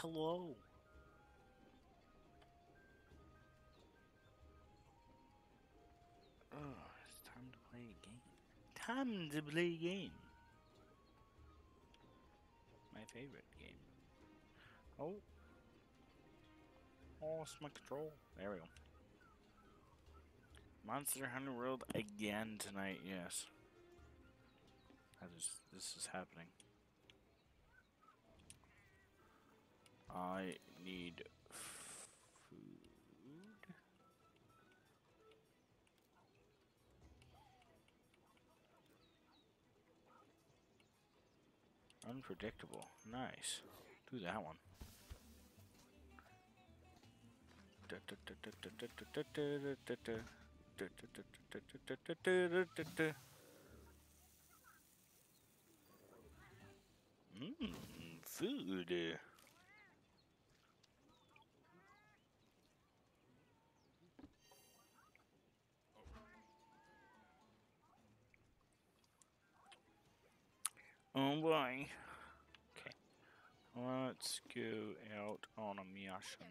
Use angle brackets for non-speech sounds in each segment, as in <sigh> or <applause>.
hello. Oh, it's time to play a game. Time to play a game. My favorite game. Oh. Oh, it's my control. There we go. Monster Hunter World again tonight, yes. This is happening. I need food. Unpredictable. Nice. Do that one. Mmm, food. Oh boy. Okay. Let's go out on a mission.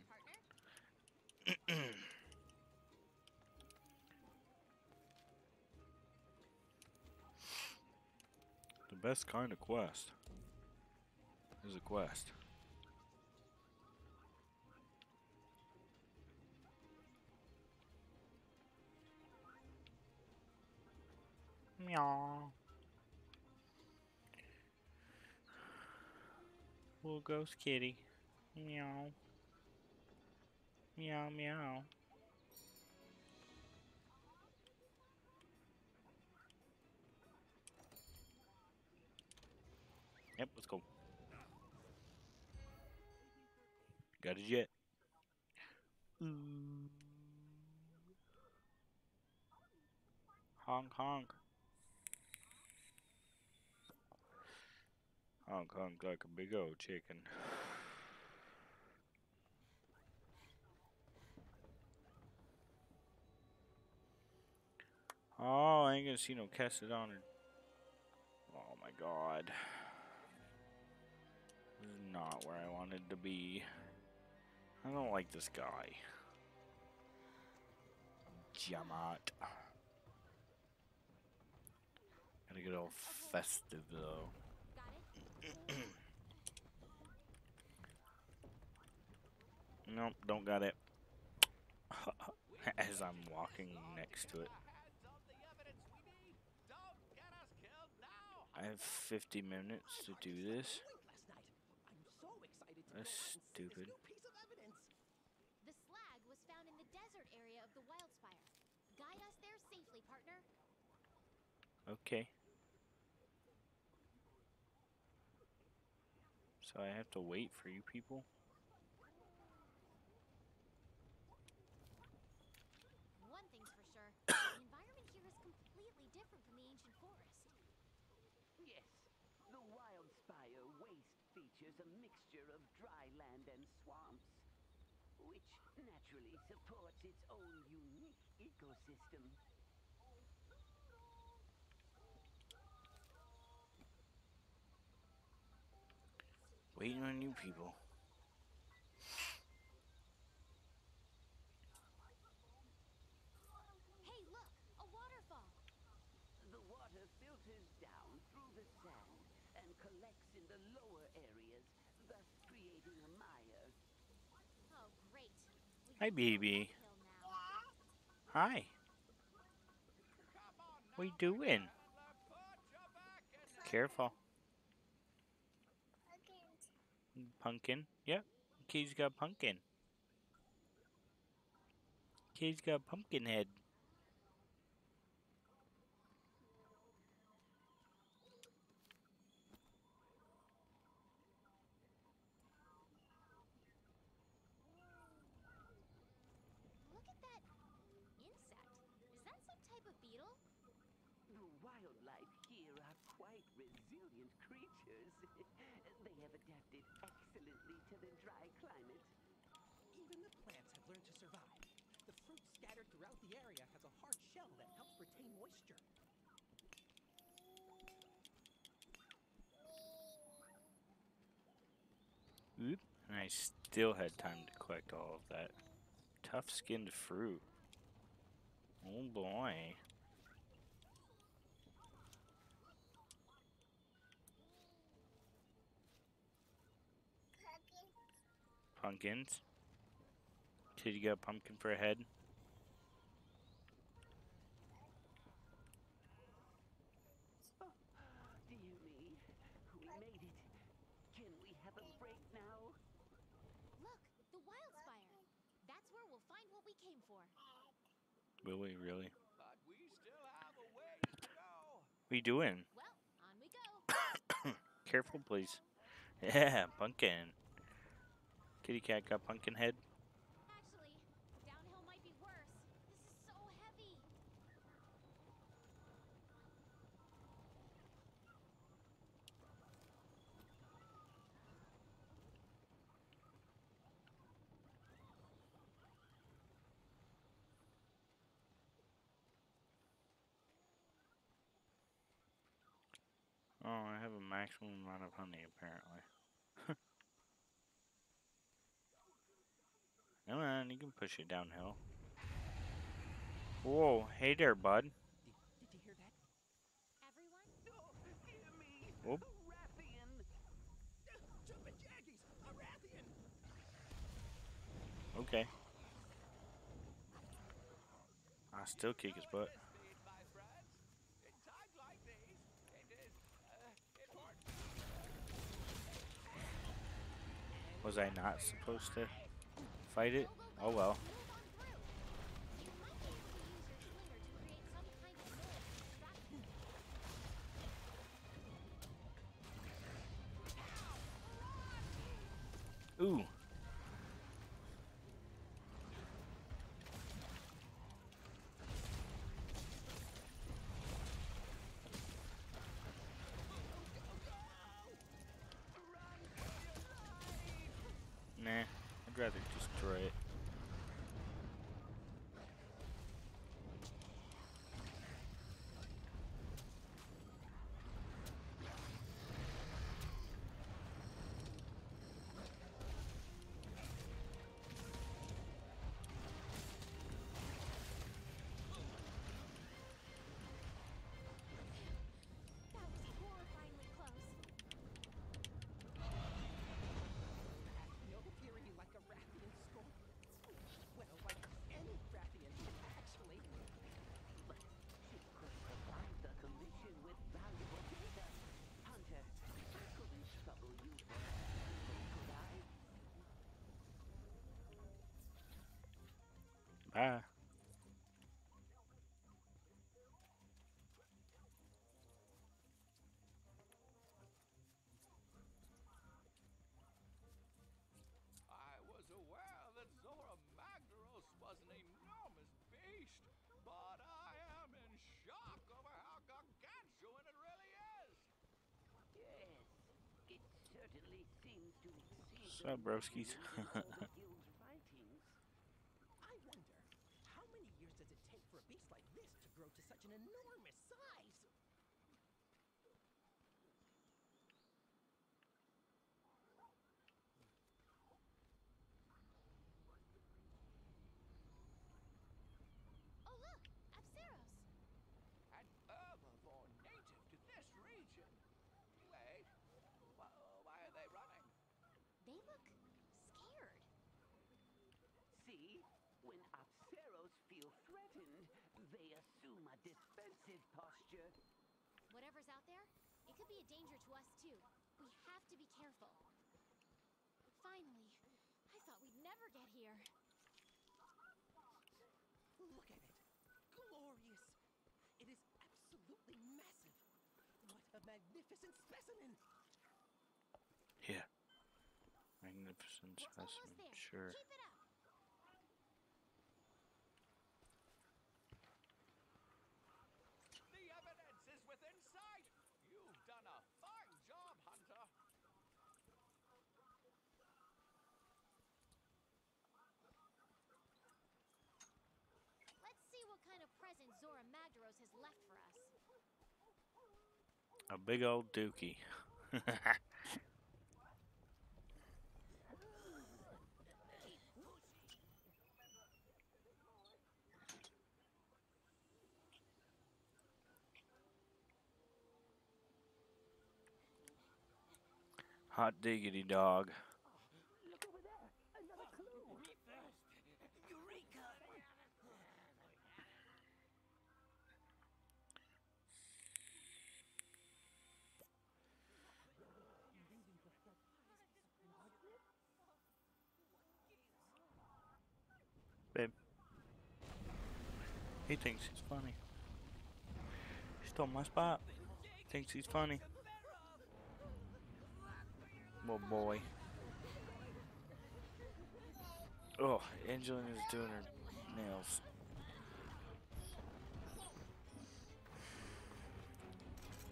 the best kind of quest is a quest. Meow. Little ghost kitty. Meow. Meow meow. Yep, let's go. Got it yet? Ooh. Honk honk. Honk honk like a big old chicken. Oh, I ain't gonna see no Casadon. Oh my god. This is not where I wanted to be. I don't like this guy. Jamat. Gotta get all festive though. <coughs> nope, don't got it. <laughs> As I'm walking next to it. I have 50 minutes to do this. That's stupid. The slag was found in the desert area of the Wildspire. Guide us there safely, partner. Okay. So I have to wait for you people? One thing's for sure, <coughs> the environment here is completely different from the ancient forest. Yes, the Wildspire waste features a mixture of dry land and swamps, which naturally supports its own unique ecosystem. Waiting on you people. Hey, look! A waterfall! The water filters down through the sand and collects in the lower areas, thus creating a mire. Oh, great. We Hi, baby. Hi. What are you doing? Careful. Pumpkin. Yep. Kid's got pumpkin. Kid's got pumpkin head. Look at that insect. Is that some type of beetle? The wildlife here are quite resilient creatures. they have adapted excellently to the dry climate. Even the plants have learned to survive. The fruit scattered throughout the area has a hard shell that helps retain moisture. Oop. And I still had time to collect all of that. Tough skinned fruit. Oh boy. Pumpkins. Did you get a pumpkin for a head? Oh, dear me. We made it. Can we have a break now? Look, the Wildspire. That's where we'll find what we came for. Will we really? But we still have a ways to go. What you doing? Well, on we go. <coughs> Careful, please. <laughs> Yeah, pumpkin. Kitty cat got pumpkin head. Actually, downhill might be worse. This is so heavy. Oh, I have a maximum amount of honey apparently. <laughs> Come on, you can push it downhill. Whoa, hey there, bud. Did, did you hear that? Everyone, <laughs> Oh, dear me. Whoop. Rathian. Jumpin' Jaggies! A Rathian! Okay. I still kick his butt. Speed, my friends. In times like these, it is uh, important. Was I not supposed to fight it? Oh well. Rather Bye. I was aware that Zora Magdaros was an enormous beast, but I am in shock over how gargantuan it really is. Yes, it certainly seems to exceed Sup, the broskies? <laughs> limits of the guild's writings. I wonder, how many years does it take for a beast like this to grow to such an enormous size? Oh look, Apceros. An herbivore native to this region. Wait, wh- why are they running? They look scared. See, when Apceros feel threatened, they assume a defensive posture. Whatever's out there, it could be a danger to us too. We have to be careful. Finally, I thought we'd never get here. Look at it. Glorious. It is absolutely massive. What a magnificent specimen. Yeah. Magnificent We're almost specimen. there. Sure. Magdaros has left for us. A big old dookie. <laughs> Hot diggity dog. He thinks he's funny. He stole my spot. Thinks he's funny. Little boy. Oh, Angelina's doing her nails.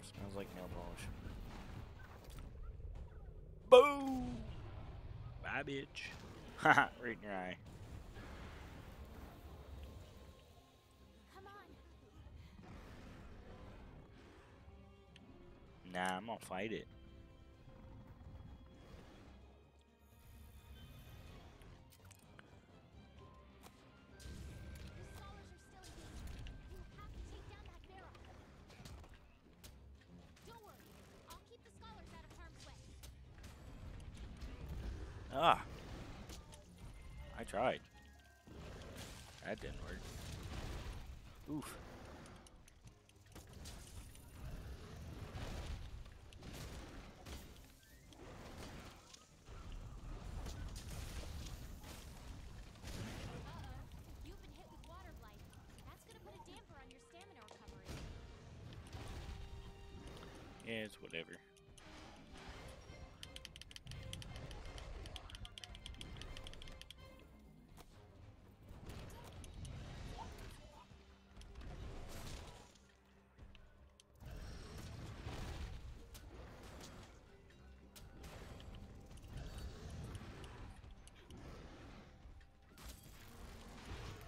Smells like nail polish. Boom! Bye, bitch. Haha, <laughs> right in your eye. Scholars out of fight it. Ah. I tried. That didn't work. Oof. It's whatever.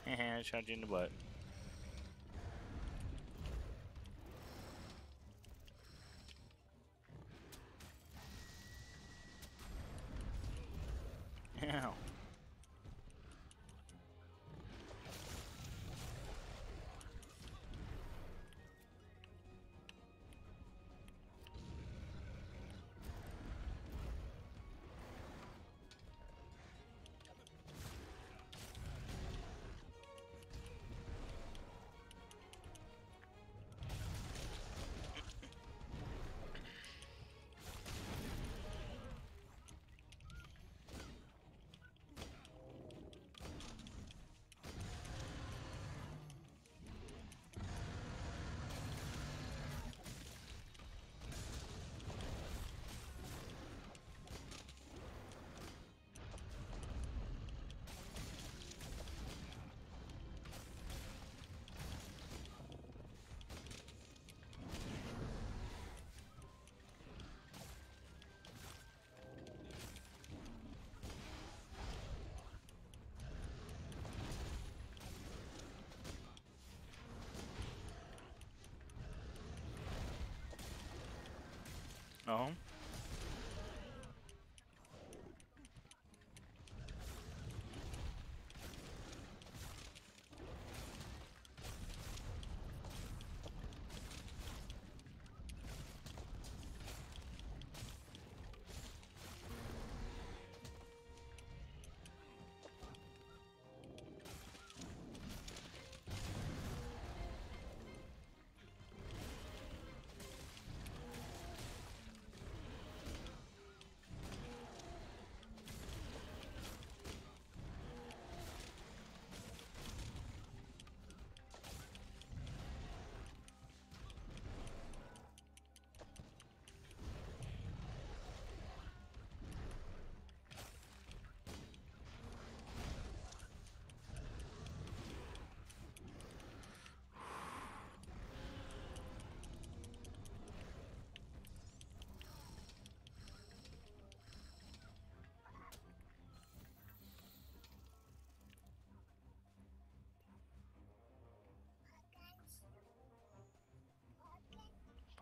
I <laughs> shot the butt. No.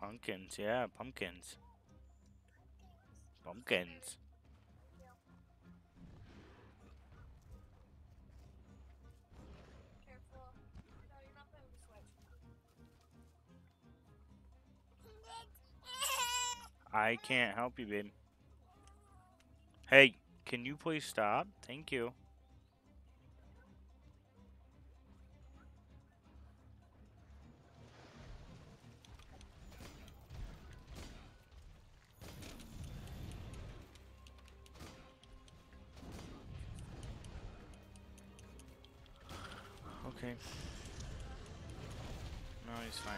Pumpkins, yeah, pumpkins. Pumpkins. Careful. No, you're not playing with the switch. I can't help you, babe. Hey, can you please stop? Thank you. Okay. No, he's fine.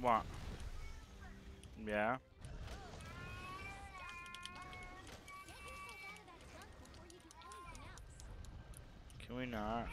What? Yeah. Can we not?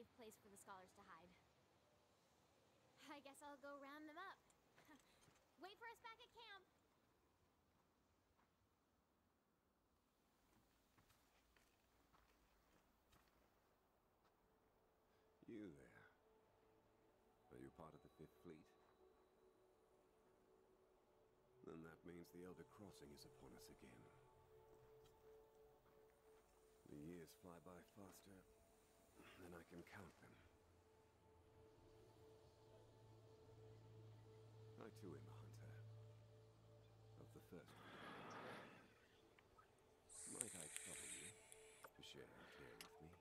Safe place for the scholars to hide. I guess I'll go round them up. <laughs> Wait for us back at camp. You there. Are you part of the Fifth Fleet? Then that means the Elder Crossing is upon us again. The years fly by faster than I can count them. I too am a hunter. Of the first. Might I trouble you to share a tale with me?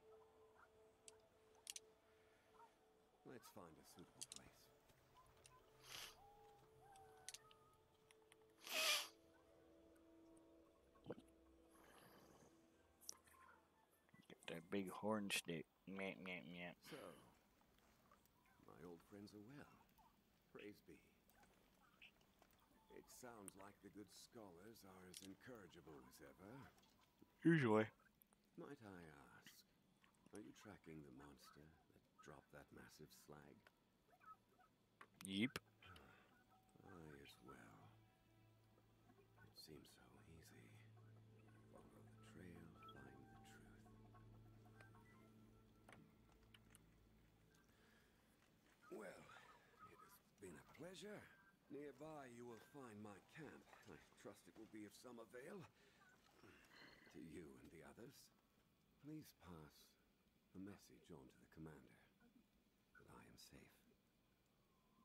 Let's find a suitable place. Get that big horn stick. Meh, meh, meh. So, my old friends are well. Praise be. It sounds like the good scholars are as incorrigible as ever. Usually. Might I ask, are you tracking the monster that dropped that massive slag? Yeep. I as well. It seems Nearby you will find my camp. I trust it will be of some avail to you and the others. Please pass the message on to the commander that I am safe.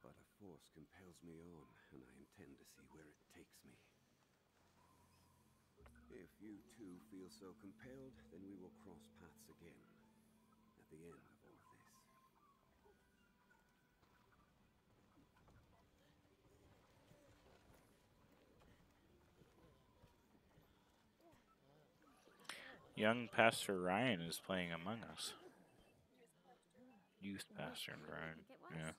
But a force compels me on, and I intend to see where it takes me. If you too feel so compelled, then we will cross paths again at the end of all this. Young Pastor Ryan is playing Among Us. Youth Pastor Ryan. Yeah.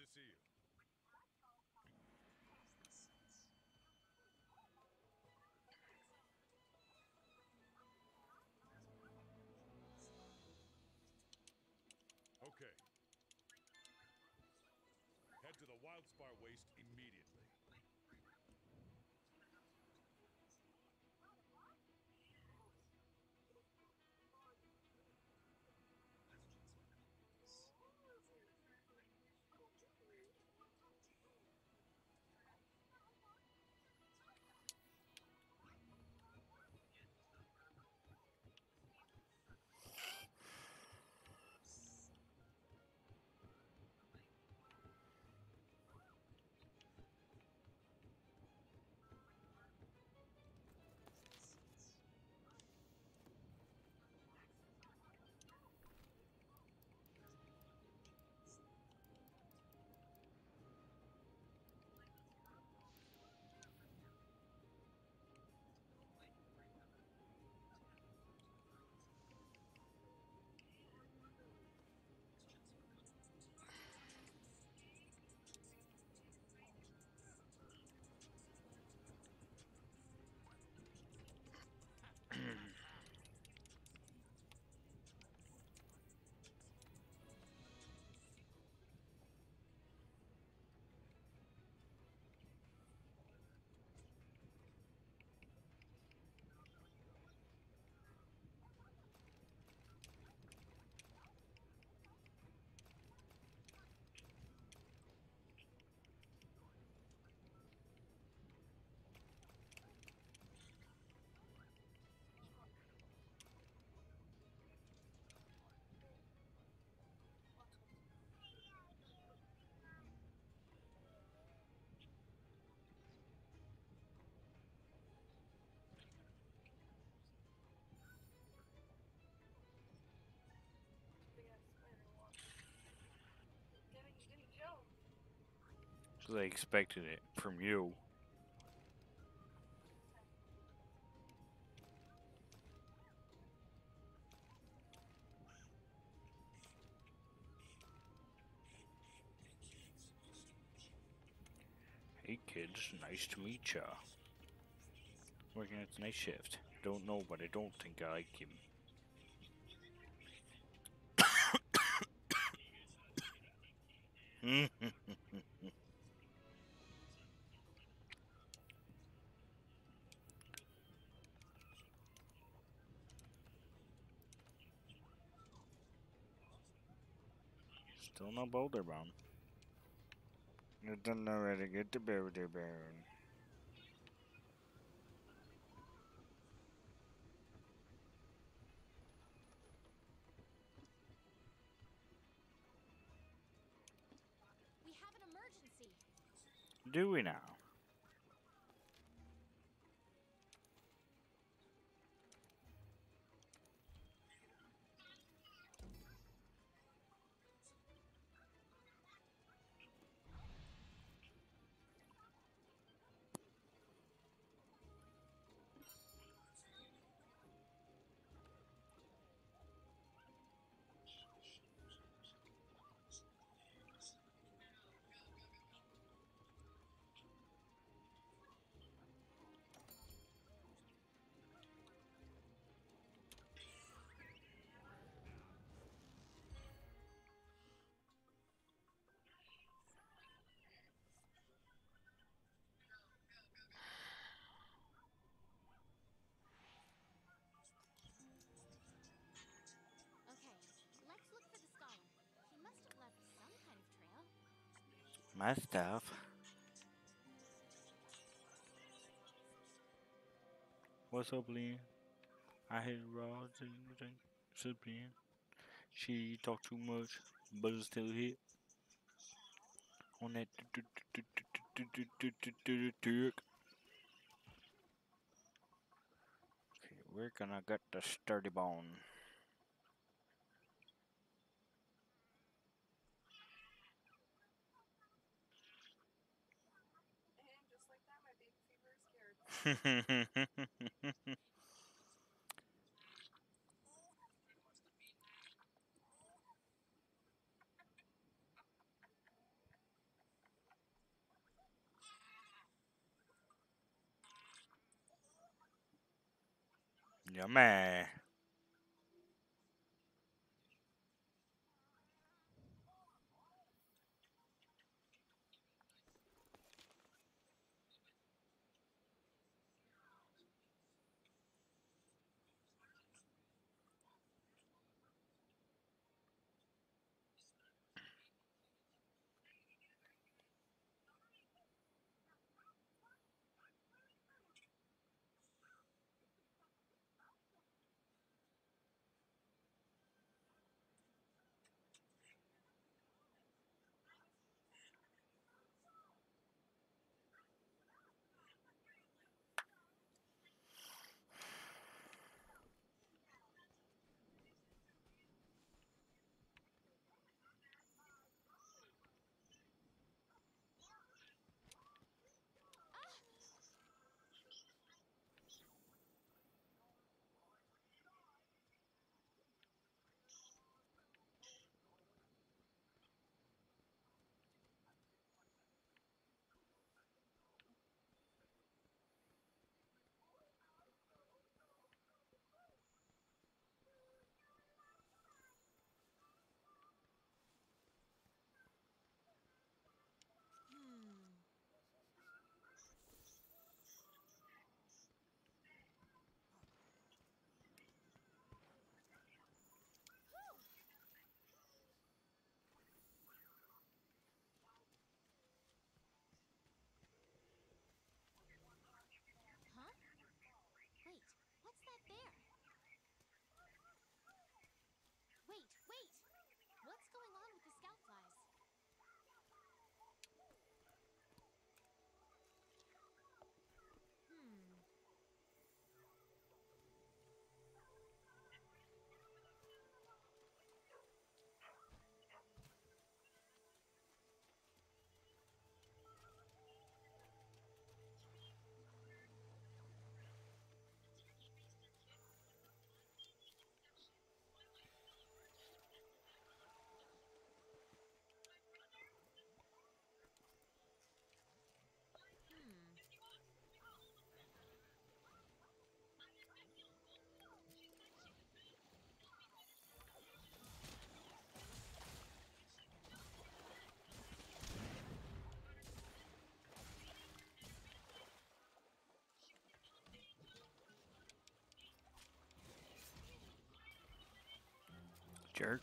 To see you. Okay. Head to the Wildspire Waste Because I expected it from you. Hey kids, nice to meet ya. Working at the night shift. Don't know, but I don't think I like him. <coughs> Hmm? Still <laughs> no boulder bone. You don't know where to get the boulder bone. We have an emergency. Do we now? My stuff. What's up, Lean? I hate everything. Up, Lean? She talk too much, but it's still hit. On that. Okay, we're gonna get the sturdy bone. Yummy. Jerk.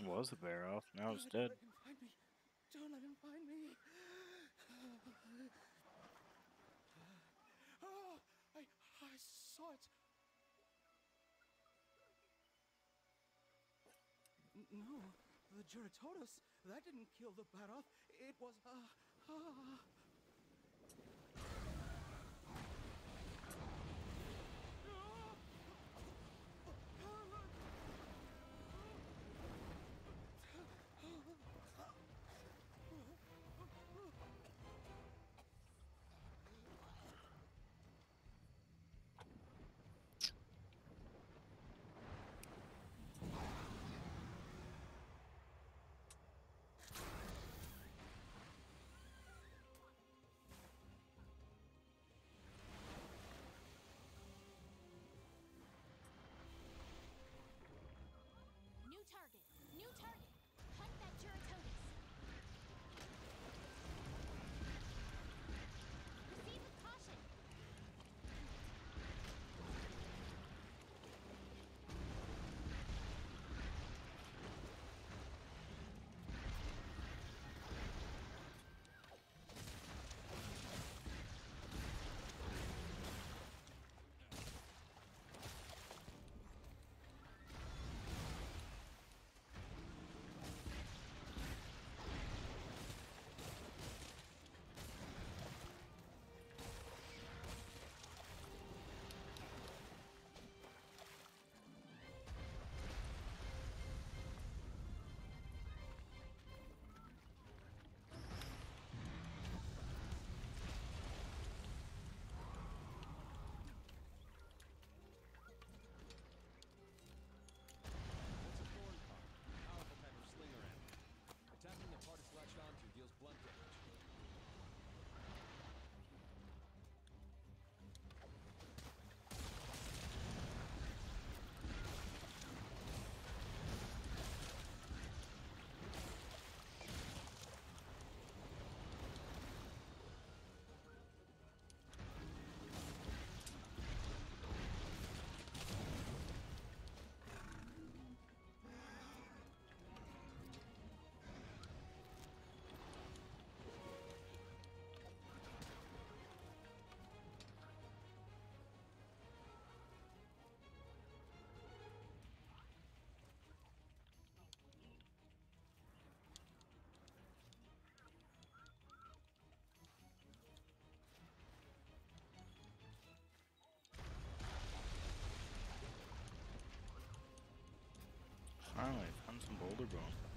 Was a bear off. Now it's dead. Don't let him find me. Oh, I, I saw it. No, the Jyuratodus. That didn't kill the Barroth. It was uh, uh, Finally, found some boulder bone.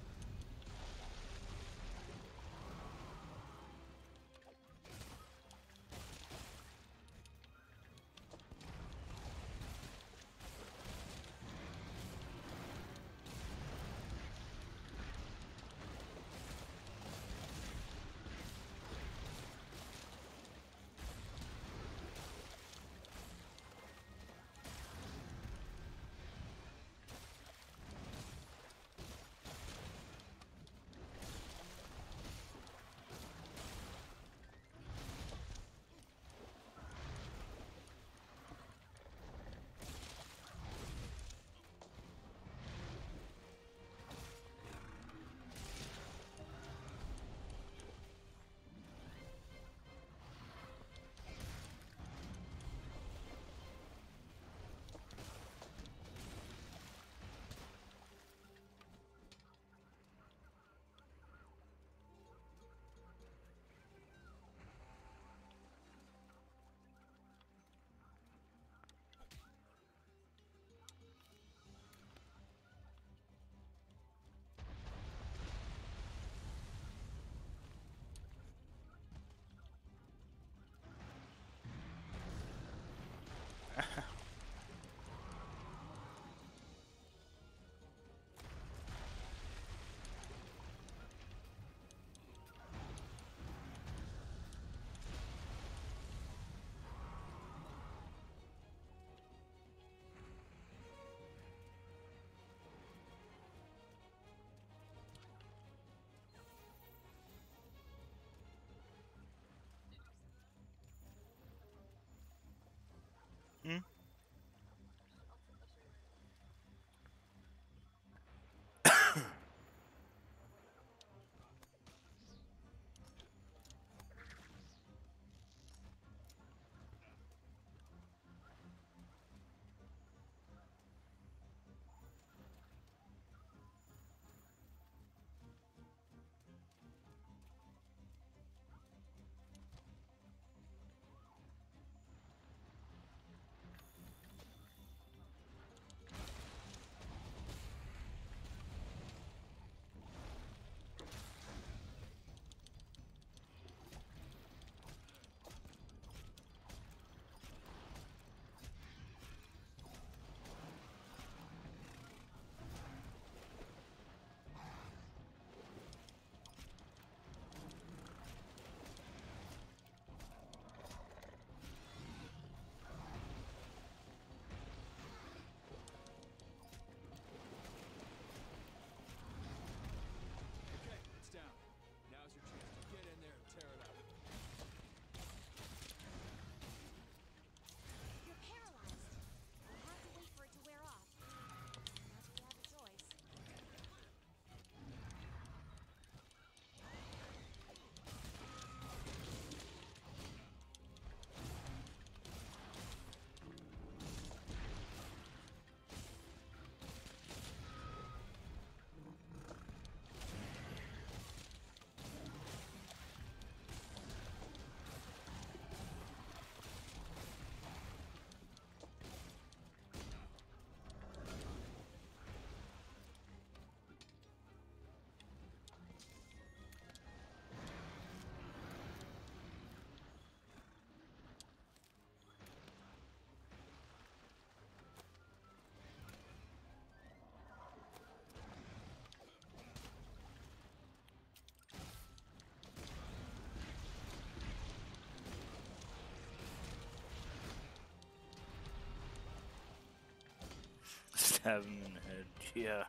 In head. Yeah.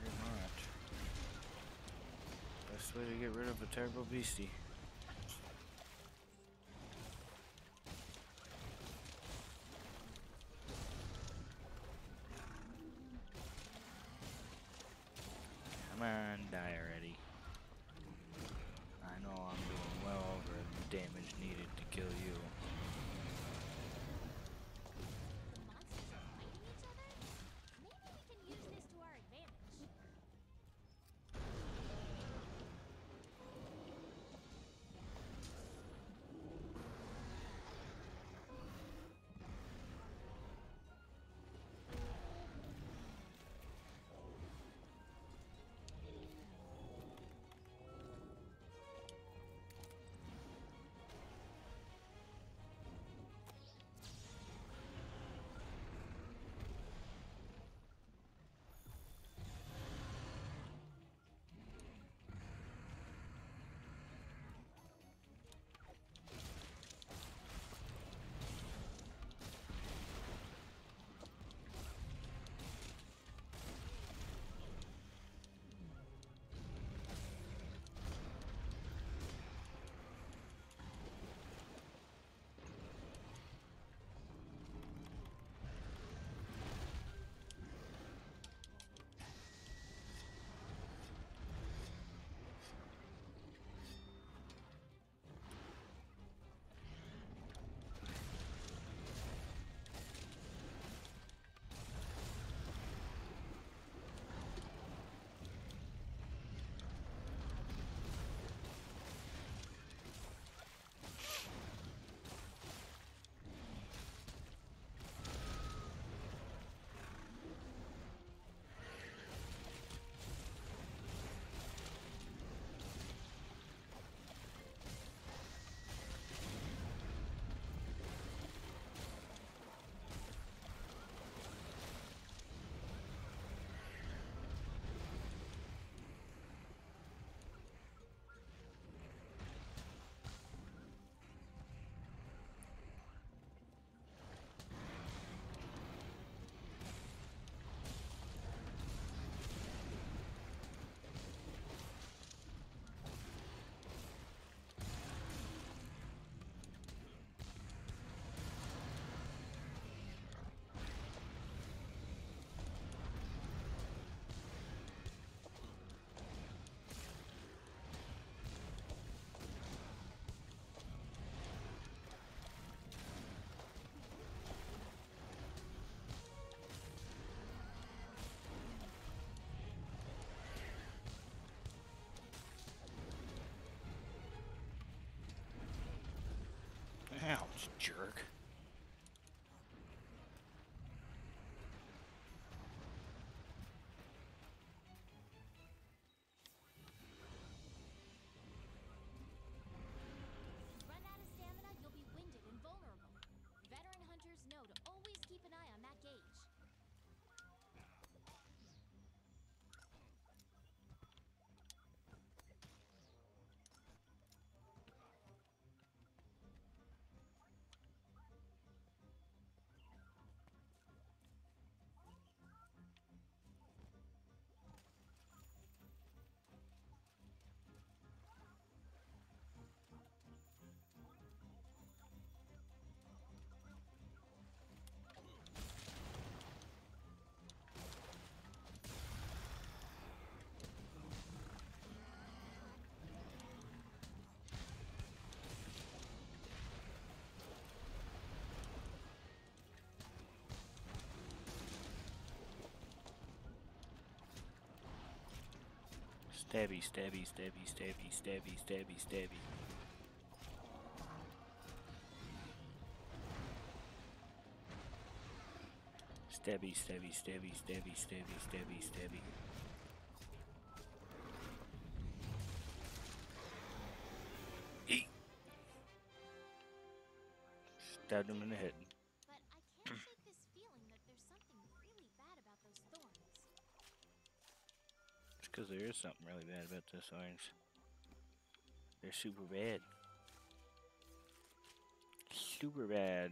Pretty much. Best way to get rid of a terrible beastie. Jerk. Stabby, stabby, stabby, stabby, stabby, stabby, stabby. Stabby, stabby, stabby, stabby, stabby, stabby, stabby. Eat. Stabbed him in the head. Is something really bad about this orange. They're super bad. Super bad.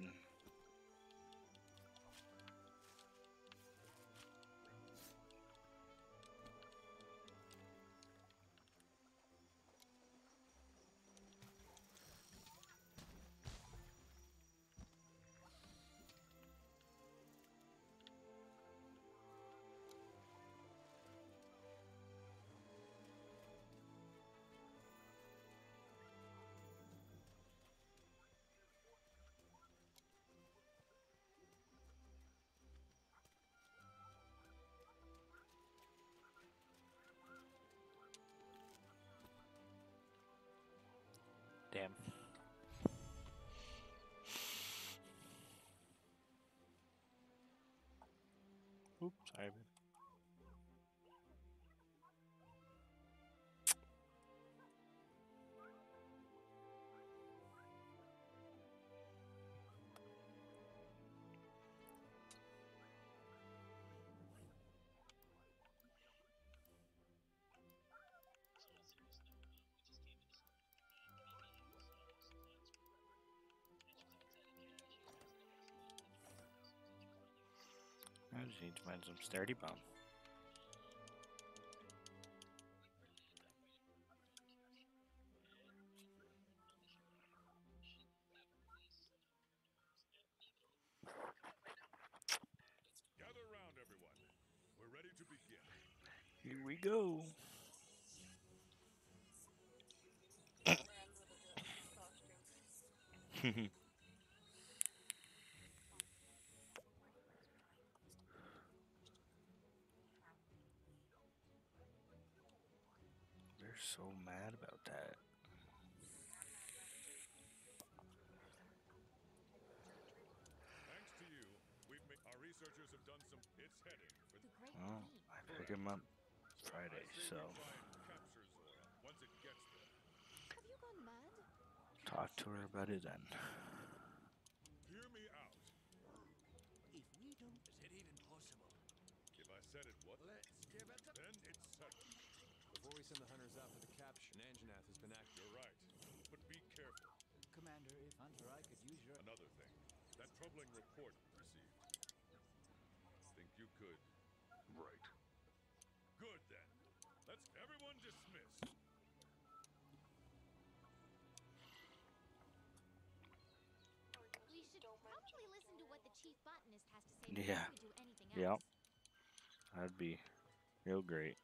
Him. Oops, Ivan. Just need to find some sturdy bone. Gather round, everyone. We're ready to begin. Here we go. <laughs> <laughs> They're so mad about that. Thanks to you, we've made our researchers have done some. It's heading for The Great Ravine. I pick him up Friday, so we try and capture Zorah once it gets there. Have you gone mad? talk to her about it then. Hear me out. If we don't Is it even possible? If I said it, what? Let's give it a... Then it's settled. Before we send the hunters out for the capture, Anjanath has been active. You're right. But be careful. Commander, if Hunter, I could use your... Another thing. That troubling report received. Think you could. Right. Good then. Let's everyone dismiss. We should probably listen to what the chief botanist has to say Yeah. we do anything Yep. else. That'd be real great.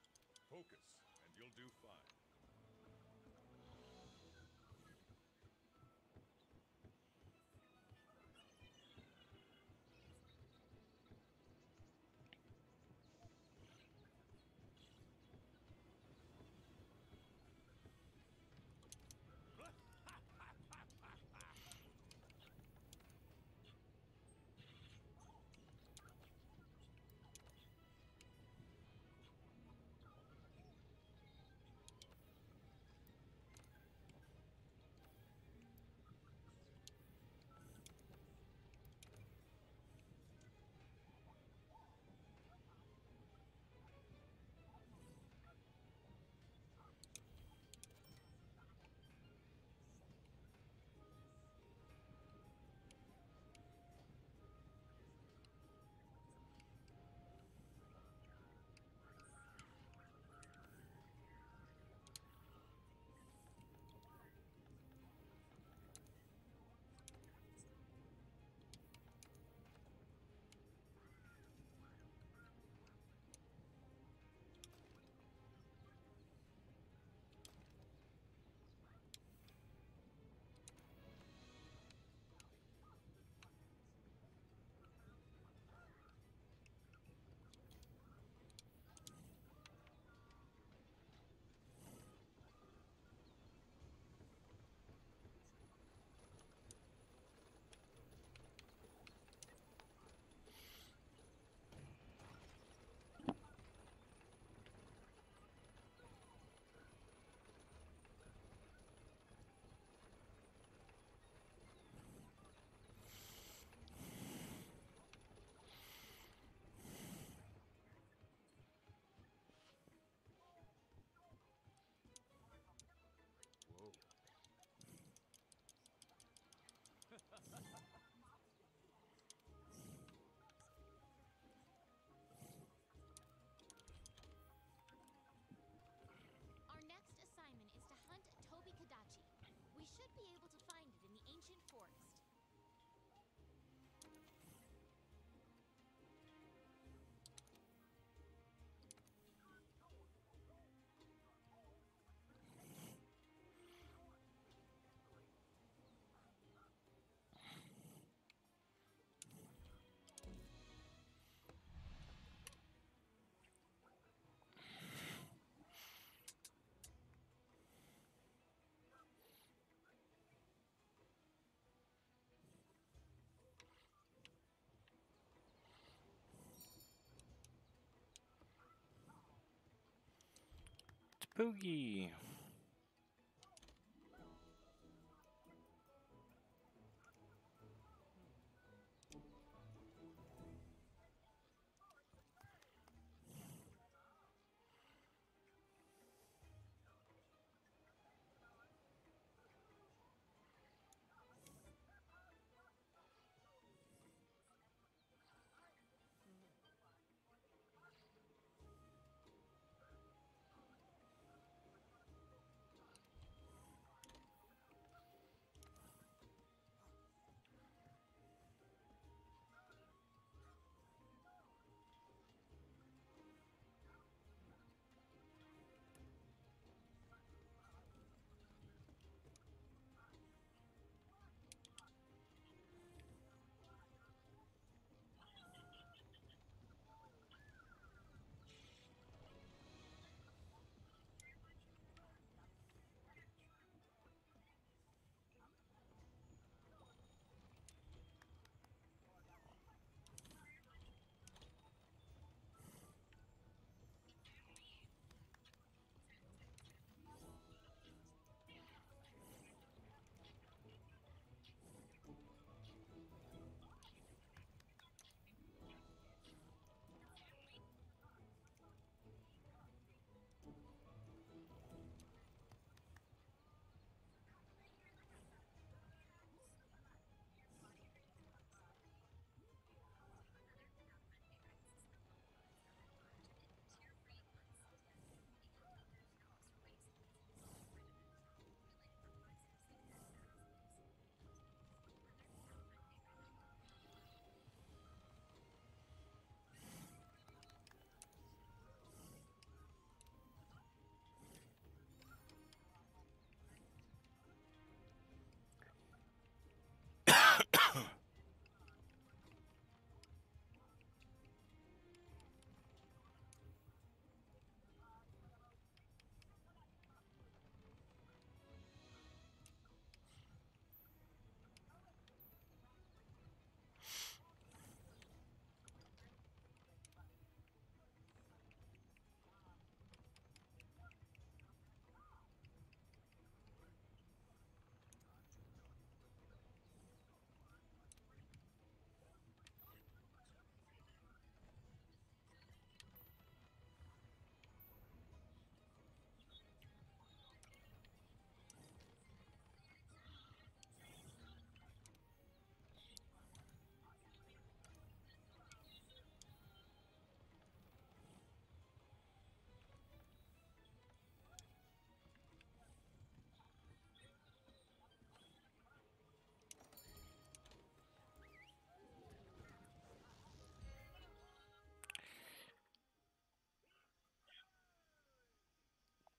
Boogie.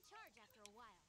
recharge after a while.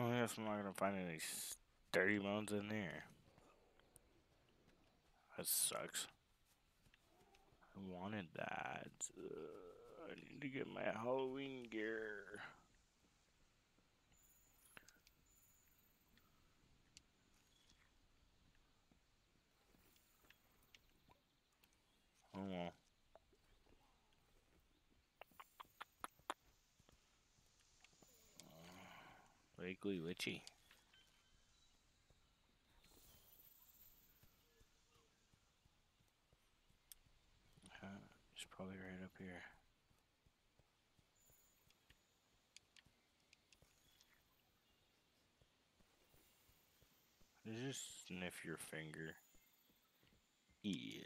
I guess I'm not gonna find any sturdy bones in there. That sucks. I wanted that. Uh, I need to get my Halloween gear. Oh well. Vaguely witchy. Uh, it's probably right up here. Just sniff your finger. Ew.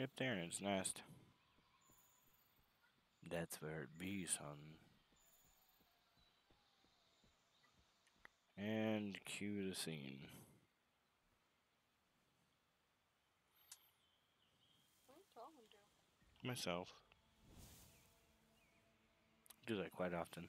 Up there in its nest. That's where it be, son. And cue the scene. Myself. Do that quite often.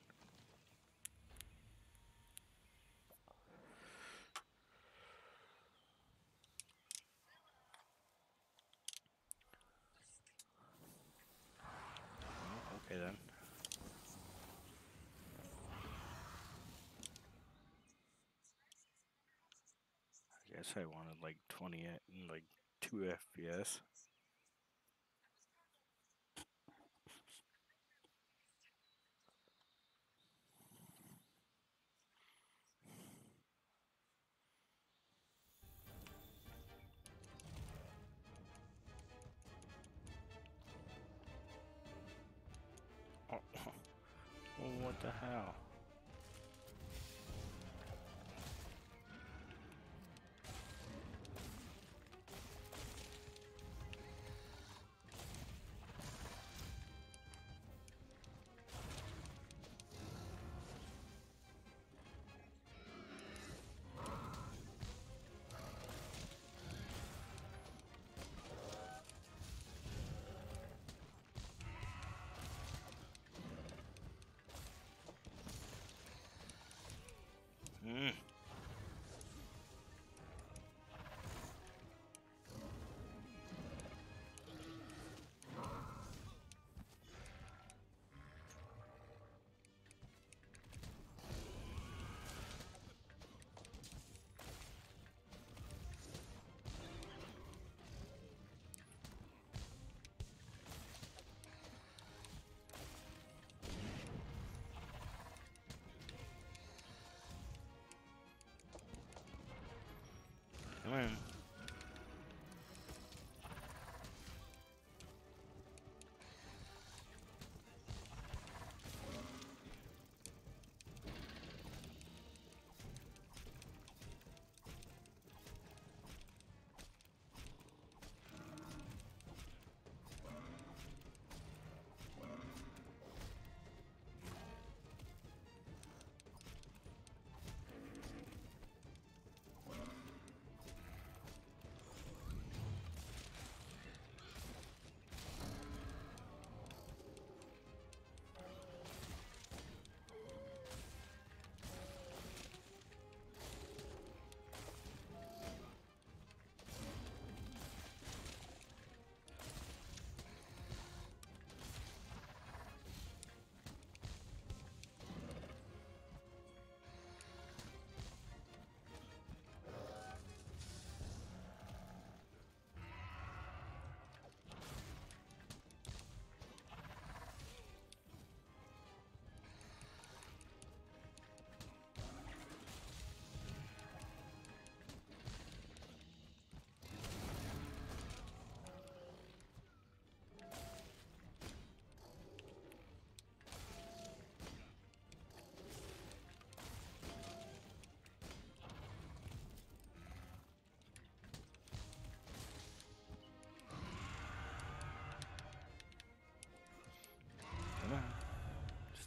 Okay then. I guess I wanted like 20 at- like 2 FPS.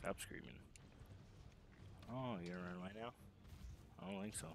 Stop screaming. Oh, you're gonna right now? I don't think so.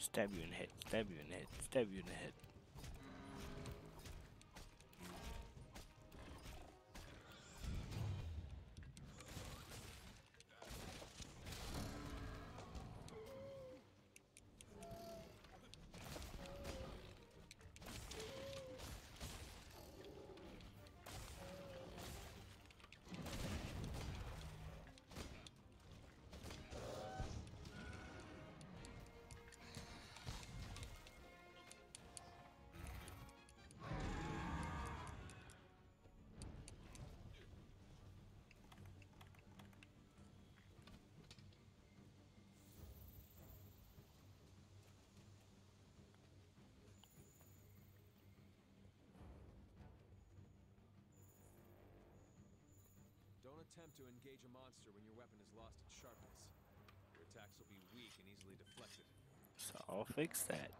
Stab you in the head, stab you in the head, stab you in the head. To engage a monster when your weapon has lost its sharpness. Your attacks will be weak and easily deflected. So I'll fix that.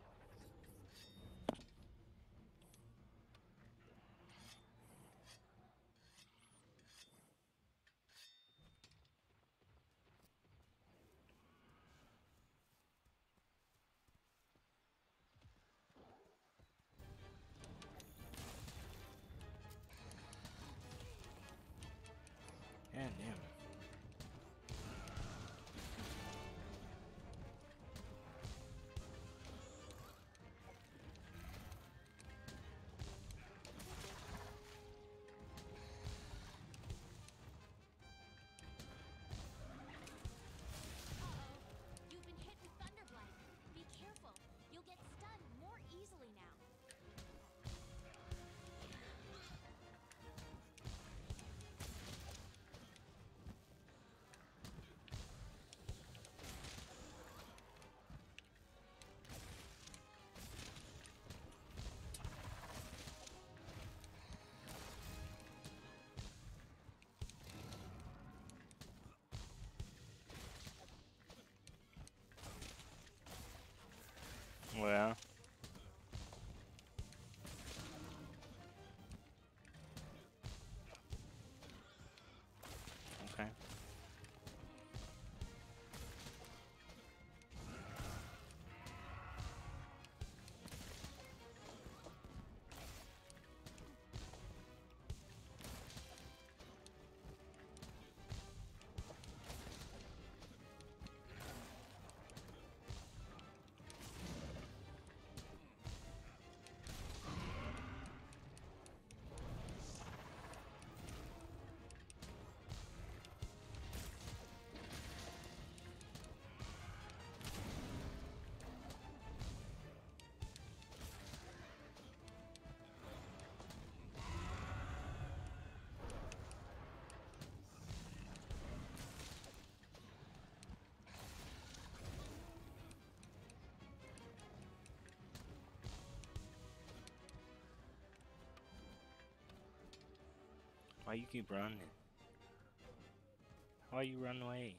Well. Why you keep running? Why you run away?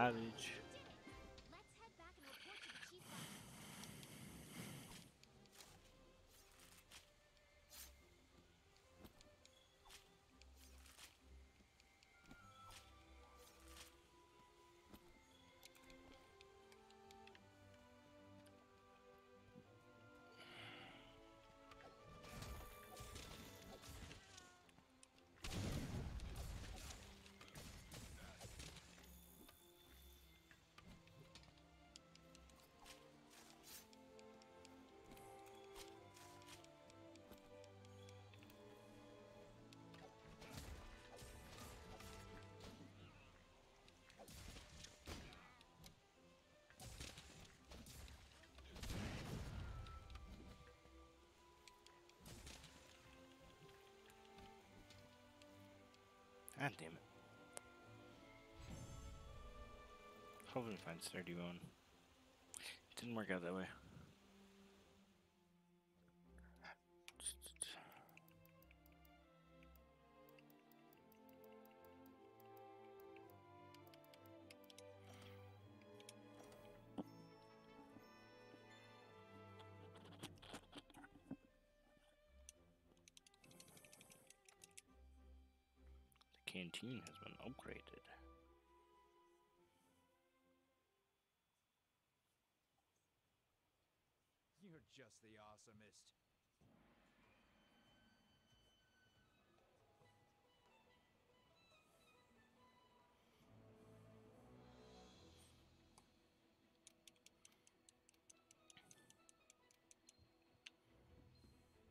Babbage. Ah, damn it. Hopefully find sturdy bone. Didn't work out that way. Canteen has been upgraded. You're just the awesomest.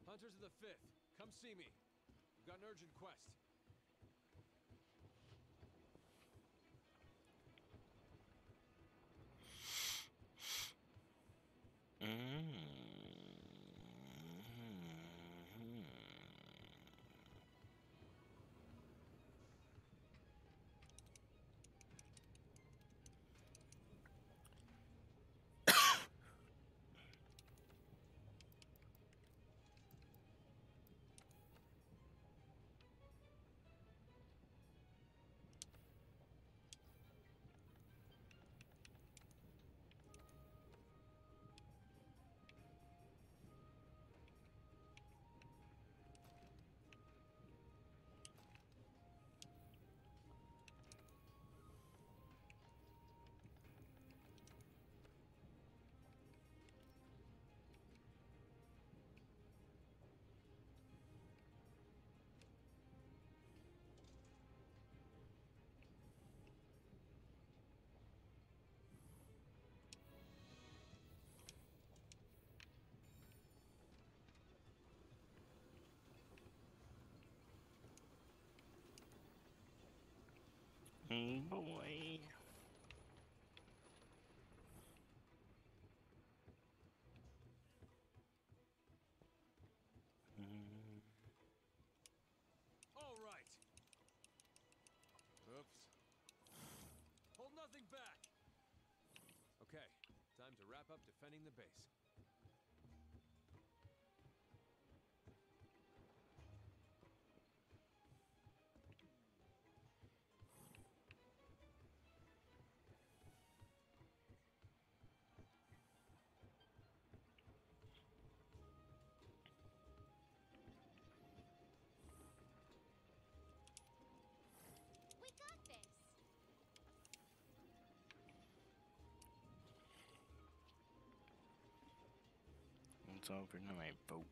Hunters of the Fifth, come see me. We've got an urgent quest. Young boy. Mm. All right. Oops. Hold nothing back. Okay, time to wrap up defending the base. It's over tonight, folks.